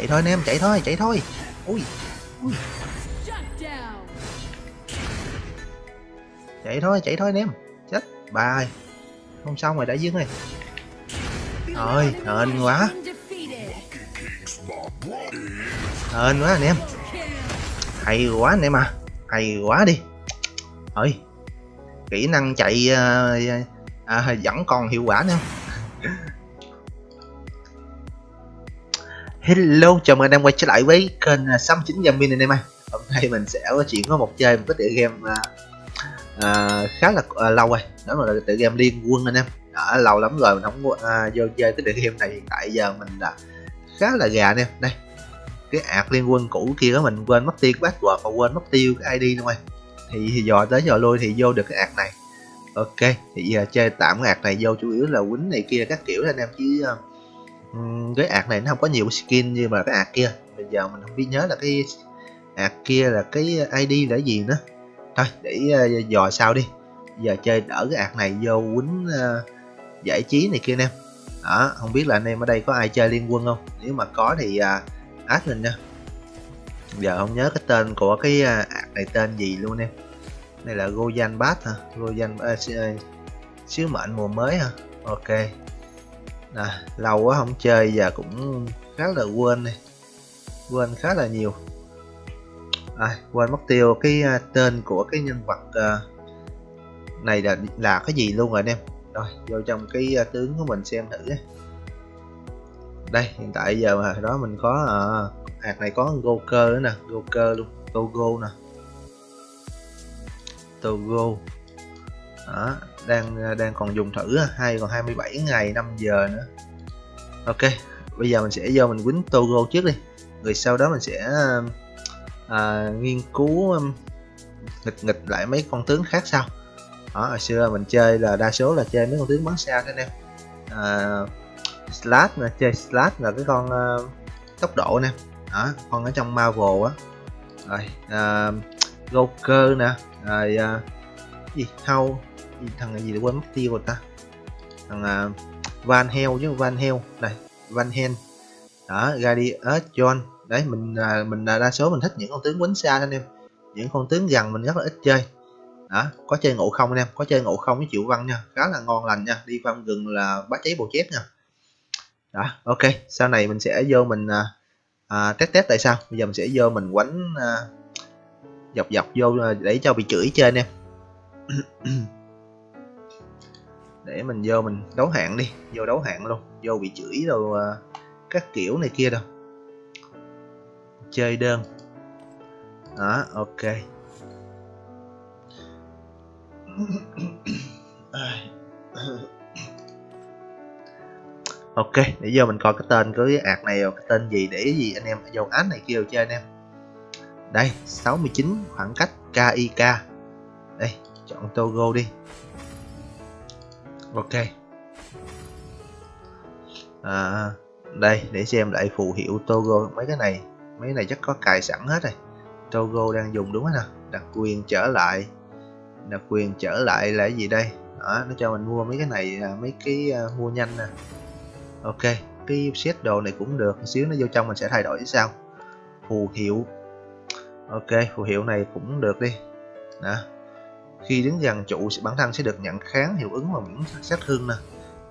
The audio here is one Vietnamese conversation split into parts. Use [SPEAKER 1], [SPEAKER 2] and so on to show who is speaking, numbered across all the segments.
[SPEAKER 1] chạy thôi anh em chạy thôi chạy thôi. Ui ui. Chạy thôi chạy thôi anh em. Chết bà ơi không xong rồi đã dưng này rồi hên quá. Hên quá anh em. Hay quá anh em à. Hay quá đi. Ơi kỹ năng chạy à, à, vẫn còn hiệu quả nữa. Hello, chào mừng anh em quay trở lại với kênh à, Sam chín min anh em ơi. Hôm nay mình sẽ có chuyện có một chơi một cái tựa game uh, uh, khá là uh, lâu rồi. Đó là tựa game Liên Quân anh em. Đã lâu lắm rồi mình không uh, vô chơi cái tựa game này. Hiện tại giờ mình là khá là gà anh em. Đây, cái ạc Liên Quân cũ kia đó mình quên mất tiêu cái password và quên mất tiêu cái ID luôn rồi. Thì, thì dò tới dò lui thì vô được cái ạc này. Ok, thì giờ chơi tạm cái ạc này vô chủ yếu là quýnh này kia các kiểu anh em chứ uh, cái ạc này nó không có nhiều skin như mà cái ạc kia. Bây giờ mình không biết nhớ là cái ạc kia là cái id là gì nữa. Thôi để uh, dò sau đi. Giờ chơi đỡ cái ạc này vô quýnh uh, giải trí này kia anh em đó không biết là anh em ở đây có ai chơi liên quân không? Nếu mà có thì uh, add mình nha. Giờ không nhớ cái tên của cái uh, ạc này tên gì luôn em. Đây là Gojan Bat hả? Gojan uh, sứ mệnh mùa mới hả? Ok à, lâu quá không chơi và cũng khá là quên này quên khá là nhiều. À, quên mất tiêu cái uh, tên của cái nhân vật uh, này là là cái gì luôn rồi anh em. Rồi vô trong cái uh, tướng của mình xem thử đây hiện tại giờ mà đó mình có uh, hạt này có Goker nữa nè Goker luôn Togo nè. Togo. Đó đang đang còn dùng thử à. hay còn 27 ngày 5 giờ nữa. Ok bây giờ mình sẽ vô mình quýnh Togo trước đi. Rồi sau đó mình sẽ um, à, nghiên cứu um, nghịch nghịch lại mấy con tướng khác sau. Đó hồi xưa mình chơi là đa số là chơi mấy con tướng bắn xa thế em. À, slash nè chơi slash là cái con uh, tốc độ nè. Đó con ở trong Marvel á. Rồi ờ, uh, Goker nè. Rồi uh, gì? How thằng gì quên mất tiêu rồi ta. Thằng uh, Van Heo chứ Van Heo. Này Van Hen. Đó Gladius ờ, John. Đấy mình uh, mình uh, đa số mình thích những con tướng quánh xa anh em. Những con tướng gần mình rất là ít chơi. Đó có chơi ngộ không anh em? Có chơi ngộ không với chịu văn nha. Khá là ngon lành nha. Đi văn gừng là bá cháy bồ chép nha. Đó ok. Sau này mình sẽ vô mình uh, uh, test test tại sao. Bây giờ mình sẽ vô mình quánh uh, dọc dọc vô để cho bị chửi chơi anh em. để mình vô mình đấu hạng đi. Vô đấu hạng luôn. Vô bị chửi rồi uh, à, các kiểu này kia đâu. Chơi đơn. Đó ok. Ok để giờ mình coi cái tên của cái ạc này cái tên gì để gì anh em vô ánh này kia chơi anh em. Đây 69 khoảng cách KIK đây chọn Togo đi ok. À, đây để xem lại phù hiệu Togo. Mấy cái này mấy cái này chắc có cài sẵn hết rồi. Togo đang dùng đúng không nào? Đặc quyền trở lại. Đặc quyền trở lại là cái gì đây? Đó, nó cho mình mua mấy cái này à, mấy cái uh, mua nhanh nè. Ok cái set đồ này cũng được. Một xíu nó vô trong mình sẽ thay đổi sao? Phù hiệu. Ok phù hiệu này cũng được đi. Nè khi đứng gần trụ bản thân sẽ được nhận kháng hiệu ứng và miễn sát thương nè.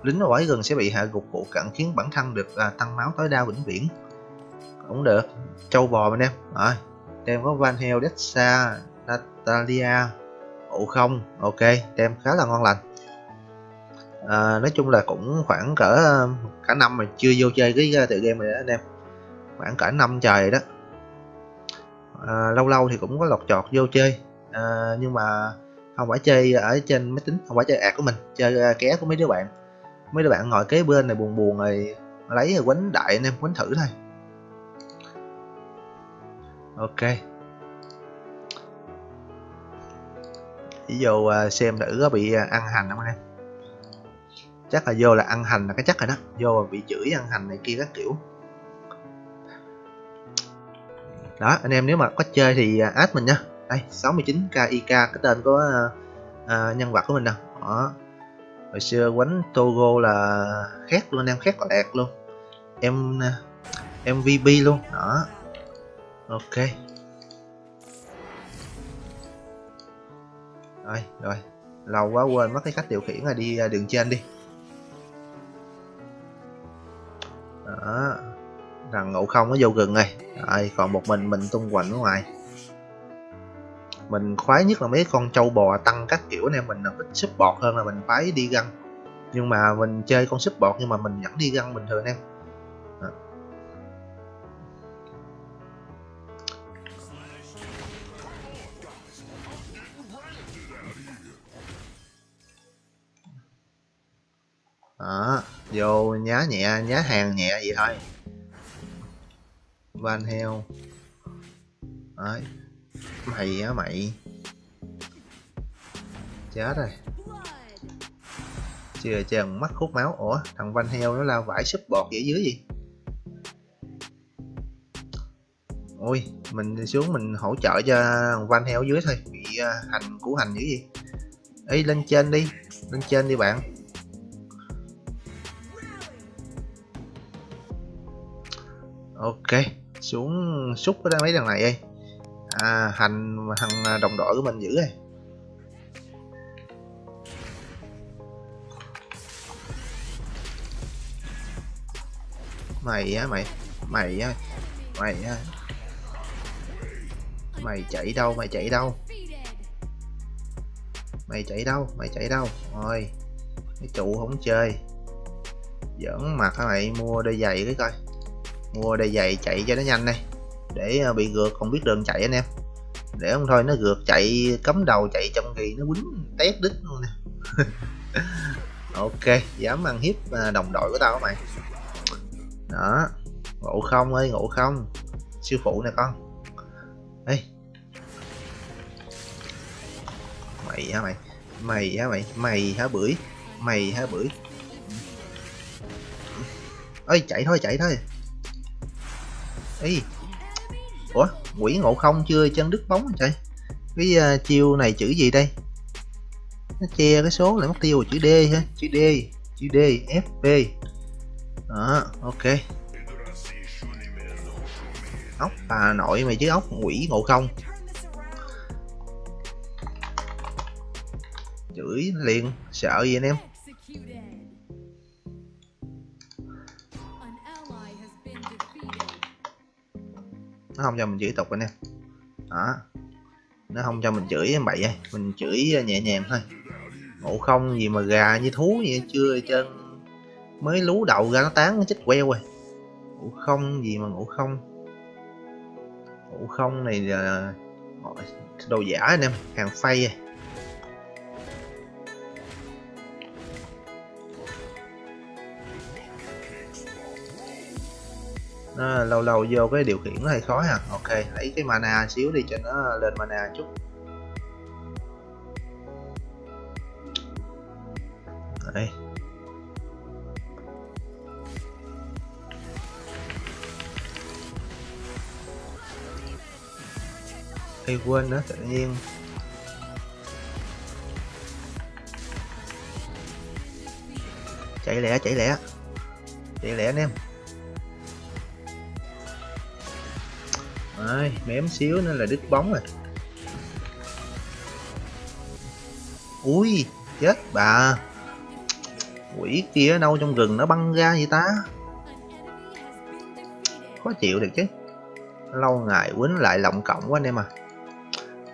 [SPEAKER 1] Lính ở gần sẽ bị hạ gục cụ cận khiến bản thân được à, tăng máu tối đa vĩnh viễn. Cũng được. Châu bò mình em. Rồi. Tem có van heo dexa natalia ủ không. Ok. Tem khá là ngon lành. À, nói chung là cũng khoảng cỡ à, cả năm mà chưa vô chơi cái à, tựa game này đó anh em. Khoảng cả năm trời đó. À, lâu lâu thì cũng có lọt chọt vô chơi. À, nhưng mà không phải chơi ở trên máy tính không phải chơi ạc của mình, chơi à, ké của mấy đứa bạn. Mấy đứa bạn ngồi kế bên này buồn buồn rồi lấy rồi quánh đại anh em quánh thử thôi. Ok. Chỉ vô à, xem thử có bị à, ăn hành không anh em? Chắc là vô là ăn hành là cái chắc rồi đó. Vô bị chửi ăn hành này kia các kiểu. Đó, anh em nếu mà có chơi thì add mình nha đây 69 KIK cái tên của uh, nhân vật của mình nè. Đó. Hồi xưa quánh Togo là khét luôn em khét lẹt luôn. Em ờ, mvp luôn. Đó. Ok. Rồi rồi. Lâu quá quên mất cái cách điều khiển là đi đường trên đi. Đó. Rằng ngộ không nó vô gừng này rồi còn một mình mình tung quạnh ở ngoài mình khoái nhất là mấy con trâu bò tăng các kiểu này mình là thích súp bọt hơn là mình khoái đi găng. Nhưng mà mình chơi con súp bọt nhưng mà mình vẫn đi găng bình thường em. Đó, vô nhá nhẹ, nhá hàng nhẹ vậy thôi. Van heo. Đấy mày á mày? Chết rồi. Chưa chừng mắt hút máu. Ủa thằng van heo nó lao vải súp bọt vậy dưới gì? Ôi mình xuống mình hỗ trợ cho thằng van heo dưới thôi. Bị uh, hành củ hành dữ gì? Ấy lên trên đi. Lên trên đi bạn. Ok xuống xúc ra mấy thằng này đi à hành, thằng à, đồng đội của mình giữ này mày á, mày mày á mày á. Mày chạy đâu, mày chạy đâu? Mày chạy đâu, mày chạy đâu? Rồi cái trụ không chơi. Giỡn mặt hả mày, mua đôi giày cái coi. Mua đôi giày chạy cho nó nhanh đây để ờ, bị gượt không biết đường chạy anh em. Để không thôi, nó gượt chạy cấm đầu chạy trong kỳ nó quýnh tét đứt luôn nè. Ok, dám ăn hiếp ờ, đồng đội của tao các bạn đó ngộ không ơi ngộ không. Sư phụ nè con. Ê. Mày hả mày? Mày hả mày? Mày hả bưởi? Mày hả bưởi? Ơi chạy thôi chạy thôi. Ý Ủa quỷ ngộ không? Chưa chân đứt bóng trời. Cái uh, chiêu này chữ gì đây? Nó che cái số lại mất tiêu chữ D ha. Chữ D Chữ D FP Đó ok. Ốc bà nội mày chứ ốc quỷ ngộ không? Chửi liền Sợ gì anh em? Nó không cho mình chửi tục anh em. Đó. Nó không cho mình chửi bậy ấy. mình chửi ờ, nhẹ nhàng thôi. Ngủ không gì mà gà như thú vậy, chưa chân mới lú đầu ra nó tán, nó chết queo rồi. Ngủ không gì mà ngủ không. Ngủ không này là ờ, đồ giả anh em. Hàng phay à. Nó lâu lâu vô cái điều khiển nó hơi khó à. Ok lấy cái mana xíu đi cho nó lên mana chút. Đấy, Ê, quên nữa tự nhiên. Chạy lẹ chạy lẹ. Chạy lẹ anh em. Ơi mém xíu nữa là đứt bóng rồi. Ui chết bà. Quỷ kia đâu trong rừng nó băng ra vậy ta? Khó chịu được chứ. Lâu ngày quýnh lại lộng cộng quá anh em à.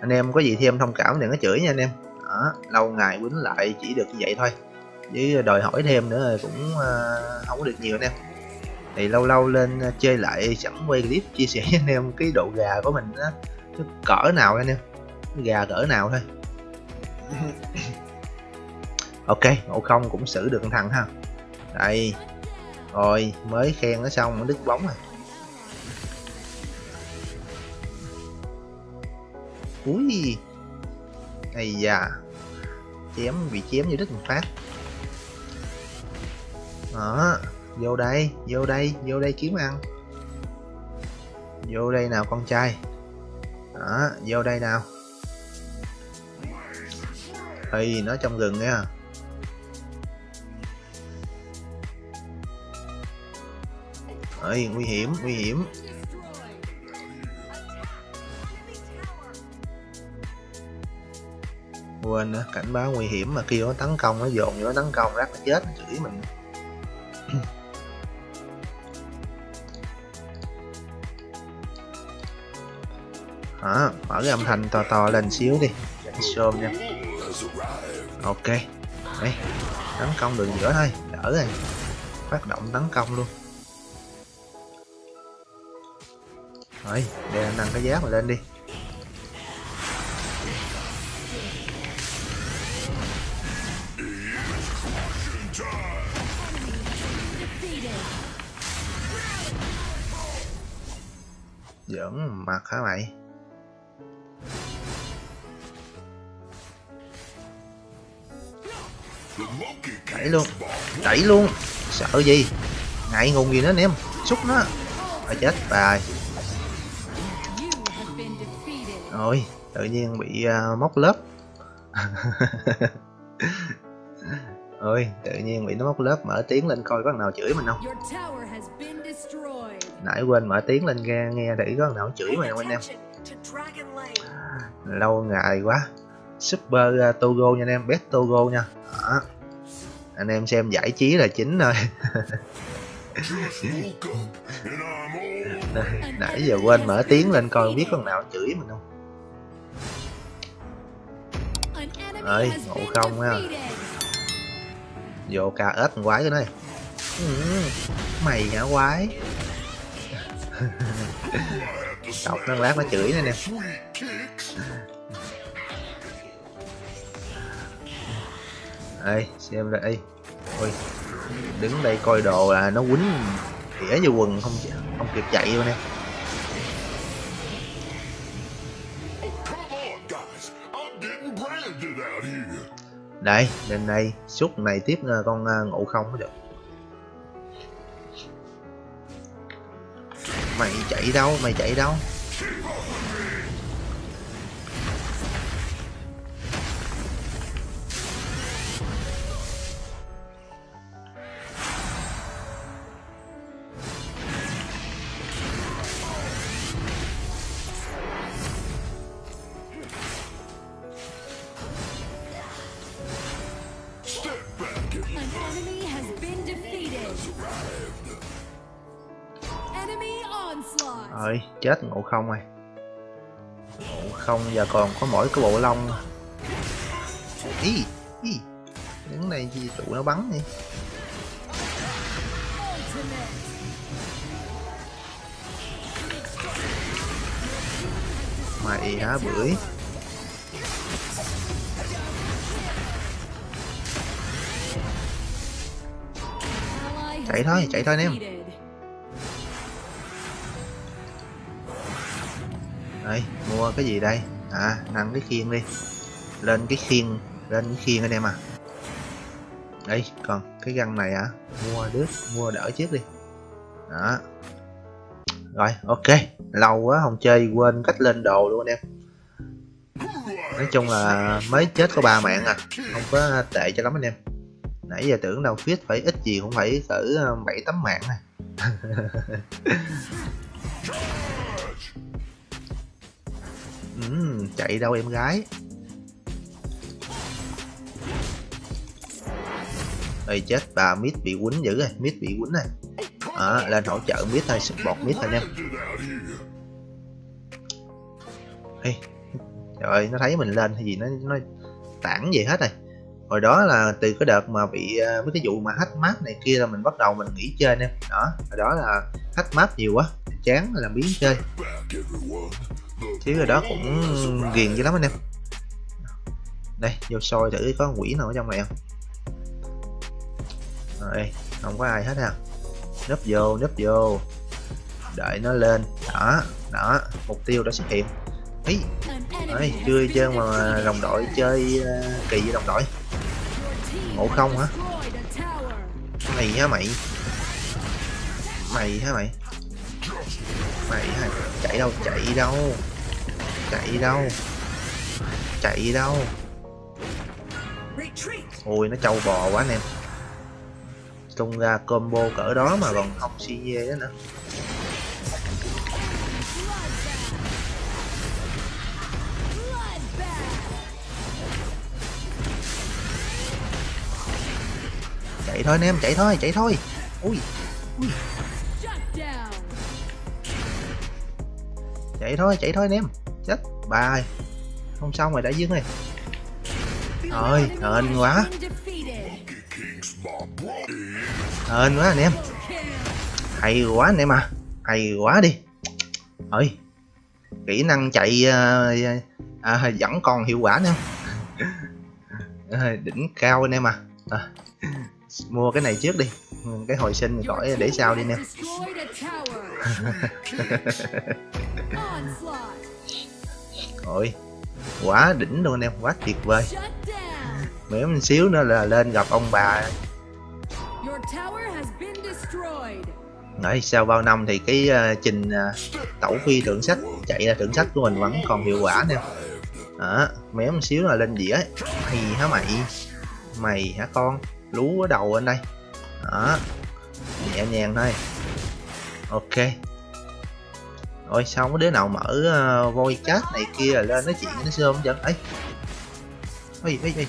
[SPEAKER 1] Anh em có gì thêm thông cảm đừng có chửi nha anh em. Đó, lâu ngày quýnh lại chỉ được như vậy thôi. Với đòi hỏi thêm nữa cũng à, không có được nhiều anh em thì lâu lâu lên ờ, chơi lại sẵn quay clip chia sẻ với anh em cái độ gà của mình đó nó cỡ nào anh em? Gà cỡ nào thôi. Ok ngộ không cũng xử được thằng ha. Đây. Rồi mới khen nó xong nó đứt bóng rồi. Ui ây da. Chém bị chém như đứt một phát. Đó vô đây vô đây vô đây kiếm ăn. Vô đây nào con trai. Đó, vô đây nào. Thì nó trong rừng nha ơi à? nguy hiểm nguy hiểm. Quên nữa, cảnh báo nguy hiểm mà kêu nó tấn công, nó dồn nó tấn công, rác nó chết chửi mình. Hả mở cái âm thanh to to lên xíu dạ, đi. Xôm nha. Ok. Đây, tấn công đường giữa thôi. Đỡ rồi. Phát động tấn công luôn. Rồi đè nâng cái giá mà lên đi. Giỡn, mặt hả mày? Đẩy luôn. Đẩy luôn. Sợ gì? Ngại ngùng gì nữa anh em xúc nó. Phải chết bài. Rồi tự nhiên bị uh, móc lớp. Ôi tự nhiên bị nó móc lớp mở tiếng lên coi có thằng nào chửi mình không? Nãy quên mở tiếng lên nghe nghe để có thằng nào chửi mình không anh em? lâu ngày quá. Super uh, togo nha anh em. Best togo nha. Đó anh em xem giải trí là chính thôi. Nãy giờ quên mở tiếng lên coi biết con nào chửi mình không? Ơi ngộ không ha. Vô ca ếch quái cái này ừ, mày hả quái? Đọc nó lát nó chửi nè nè. Đây xem đây ôi, đứng đây coi đồ là nó quýnh tỉa như quần không không kịp chạy luôn nè. Đây lên đây, suốt này tiếp à, con à, ngộ không mới được mày chạy đâu, mày chạy đâu? Chết ngộ không rồi ngộ không giờ còn có mỗi cái bộ lông ý ý. Đứng này gì trụ nó bắn đi. Mày hả, bưởi? Chạy thôi chạy thôi anh em. Đây, mua cái gì đây? À nâng cái khiên đi. Lên cái khiên, lên cái khiên anh em à. Đây, còn cái găng này à mua đứt, mua đỡ trước đi. Đó. Rồi, ok. Lâu quá không chơi, quên cách lên đồ luôn anh em. Nói chung là mới chết có ba mạng à. Không có tệ cho lắm anh em. Nãy giờ tưởng đâu fit phải ít gì cũng phải cỡ bảy tấm mạng này chạy đâu em gái? Ê chết bà mít bị quýnh dữ rồi mít bị quýnh này à, lên hỗ trợ mít thôi support mít thôi anh em hey. ơi nó thấy mình lên hay gì nó nó tản gì hết rồi. Hồi đó là từ cái đợt mà bị à, với cái vụ mà hack map này kia là mình bắt đầu mình nghỉ chơi nè đó hồi đó là hack map nhiều quá chán là biến chơi chứ rồi đó cũng ghiền dữ lắm anh em. Đây vô soi thử có quỷ nào ở trong này không? Rồi không có ai hết à nấp vô nấp vô. Đợi nó lên. Đó đó mục tiêu đã xuất hiện. Ý Đấy, chưa chơi mà đồng đội chơi uh, kỳ với đồng đội. Ngộ không hả? Mày hả mày? Mày hả mày? Mày hả chạy đâu chạy đâu. Chạy đâu. Chạy đâu. Ui, nó trâu bò quá anh em. Tung ra combo cỡ đó mà còn không si dê đó nữa. Chạy thôi anh em, chạy thôi chạy thôi. Ui ui. Chạy thôi chạy thôi anh em. Chết bà không xong rồi đã dưng rồi thôi hên quá. Hên quá anh em. Hay quá anh em à. Hay quá đi. Ơi kỹ năng chạy à, à, vẫn còn hiệu quả nữa. Đỉnh cao anh em à, à mua cái này trước đi. Cái hồi sinh khỏi để sau đi nè ôi quá đỉnh luôn anh em quá tuyệt vời. Mấy mình xíu nữa là lên gặp ông bà. Nói sau bao năm thì cái uh, trình uh, tẩu phi thượng sách chạy ra thượng sách của mình vẫn còn hiệu quả nè. Đó méo một xíu là lên dĩa mày hả mày? Mày hả con? Lú ở đầu anh đây. Đó nhẹ nhàng thôi. Ok rồi xong có đứa nào mở ờ, uh, voi chat này kia là lên nói chuyện nó sớm chưa ấy ấy ấy ấy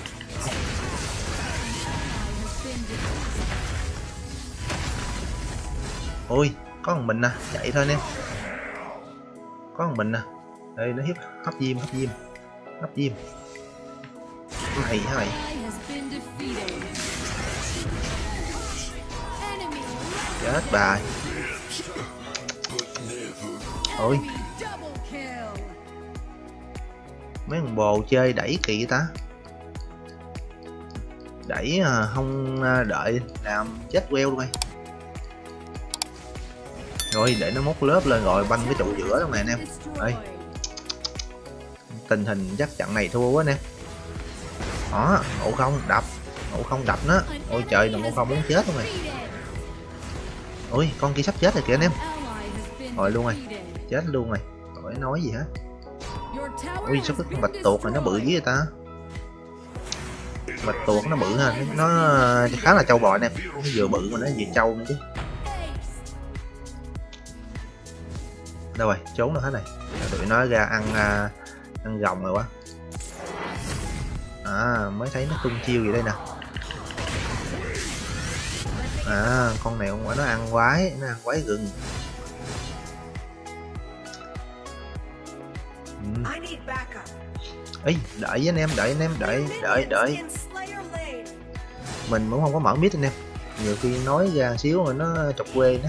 [SPEAKER 1] ôi có một mình nè à, chạy thôi anh em có một mình nè à. đây nó hiếp hấp diêm hấp diêm hấp diêm mày hả mày? Chết bà ôi. Mấy thằng bồ chơi đẩy kỳ ta. Đẩy à, không à, đợi, làm chết queo luôn rồi, để nó móc lớp lên rồi, banh cái trụ giữa luôn này anh em. Đây. Tình hình chắc trận này thua quá nè đó, ngộ không, đập. Ngộ không, đập nó. Ôi trời ngộ không muốn chết luôn này ôi, con kia sắp chết rồi kìa anh em. Rồi luôn rồi chết luôn rồi khỏi nói gì hết. Ui sao cái bạch tuộc này nó bự với người ta? Bạch tuộc nó bự ha. Nó khá là trâu bò nè. Nó vừa bự mà nó vừa trâu nữa chứ. Đâu rồi? Trốn đâu hết này. Tụi nó ra ăn uh, ăn gồng rồi quá. À mới thấy nó tung chiêu gì đây nè. À con này ông nó ăn quái. Nó ăn quái gừng ấy đợi với anh em đợi anh em đợi đợi đợi. mình cũng không có mở mic anh em. Nhiều khi nói ra xíu rồi nó chọc quê đó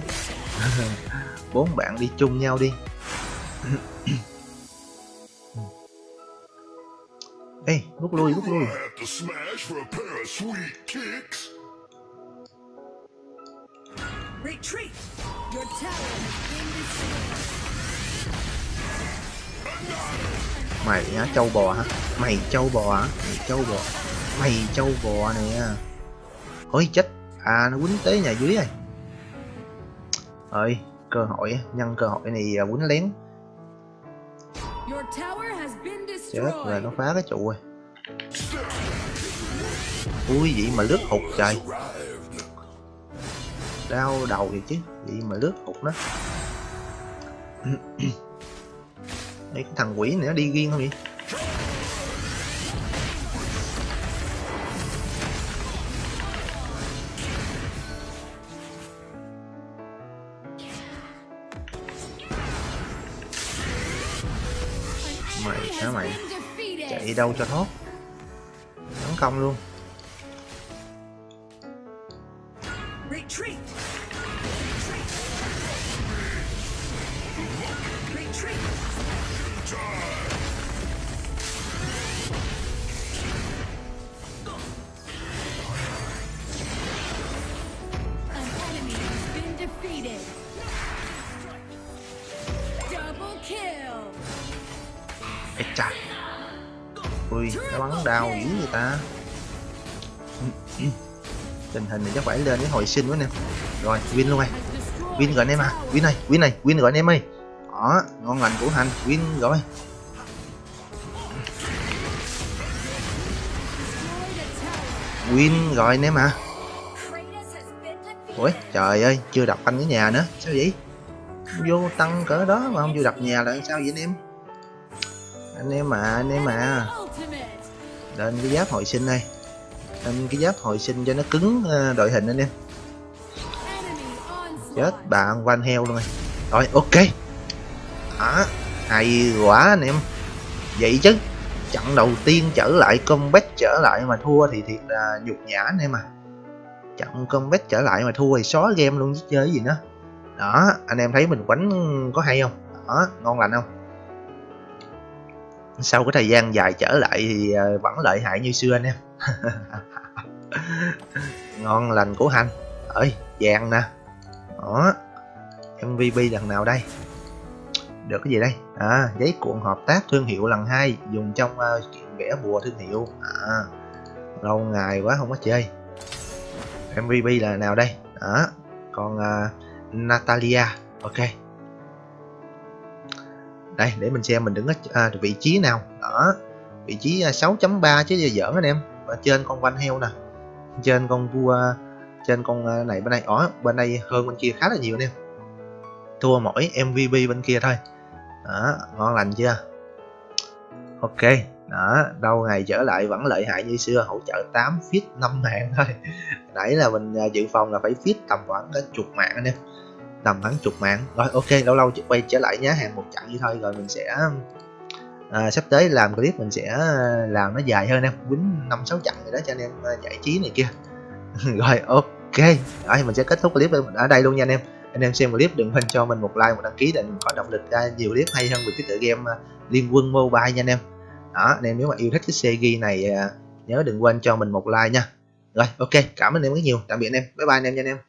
[SPEAKER 1] bốn bạn đi chung nhau đi. Ê, rút lui, rút lui. Retreat. Your tower has been Mày nhá châu bò hả? Mày châu bò hả? Mày châu bò. Mày châu bò nè. Ôi chết. À nó quýnh tới nhà dưới rồi. Ơi, cơ hội nhân cơ hội này à, quýnh lén. Chết rồi nó phá cái trụ rồi. Ui vậy mà lướt hụt trời đau đầu thì chứ vậy mà lướt hụt nó đây cái thằng quỷ này nó đi riêng không vậy? Mày hả mày? Chạy đâu cho thoát? Tấn công luôn. Đau dữ người ta? Tình hình này chắc phải lên cái hồi sinh quá nè. Rồi, win luôn rồi win gọi anh em à. Win này win này. Win gọi anh em ơi. Đó, ngon lành của hành win rồi win gọi anh em à. Ủa, trời ơi, chưa đập anh cái nhà nữa. Sao vậy? Vô tăng cỡ đó mà không vô đập nhà là sao vậy anh em? Anh em mà, anh em mà lên cái giáp hồi sinh đây. Lên cái giáp hồi sinh cho nó cứng ờ, đội hình anh em chết bạn van heo luôn rồi. Rồi ok. À, hay quá anh em. Vậy chứ trận đầu tiên trở lại combat trở lại mà thua thì thiệt là nhục nhã anh em à. Trận combat trở lại mà thua thì xóa game luôn chứ chơi gì nữa. Đó anh em thấy mình quánh có hay không? Đó ngon lành không? Sau cái thời gian dài trở lại thì ờ, vẫn lợi hại như xưa anh em. Ngon lành của hành ơi vàng nè. Đó mvp lần nào đây? Được cái gì đây? À giấy cuộn hợp tác thương hiệu lần hai dùng trong uh, vẽ bùa thương hiệu. À lâu ngày quá không có chơi. Mvp là nào đây? Đó còn uh, natalia. Ok đây để mình xem mình đứng ở à, vị trí nào. Đó vị trí à, 6.3 chứ giờ giỡn anh em. Và trên con van heo nè trên con vua trên con à, này bên này. Ó bên đây hơn bên kia khá là nhiều anh em. Thua mỗi mvp bên kia thôi. Đó ngon lành chưa? Ok đó đâu ngày trở lại vẫn lợi hại như xưa hỗ trợ 8 feet 5 mạng thôi. Nãy là mình à, dự phòng là phải feet tầm khoảng cái chục mạng anh em tầm khoảng chục mạng. Rồi ok lâu lâu quay trở lại nhá hàng một trận như thôi. Rồi mình sẽ à, sắp tới làm clip mình sẽ à, làm nó dài hơn em quýnh năm sáu trận rồi đó cho anh em à, giải trí này kia. Rồi ok. Rồi mình sẽ kết thúc clip ở đây luôn nha anh em. Anh em xem clip đừng quên cho mình một like một đăng ký để mình có động lực ra nhiều clip hay hơn về cái tựa game à, liên quân mobile nha anh em. Đó anh em nếu mà yêu thích cái series này nhớ đừng quên cho mình một like nha. Rồi ok. Cảm ơn anh em rất nhiều. Tạm biệt anh em. Bye bye anh em nha anh em.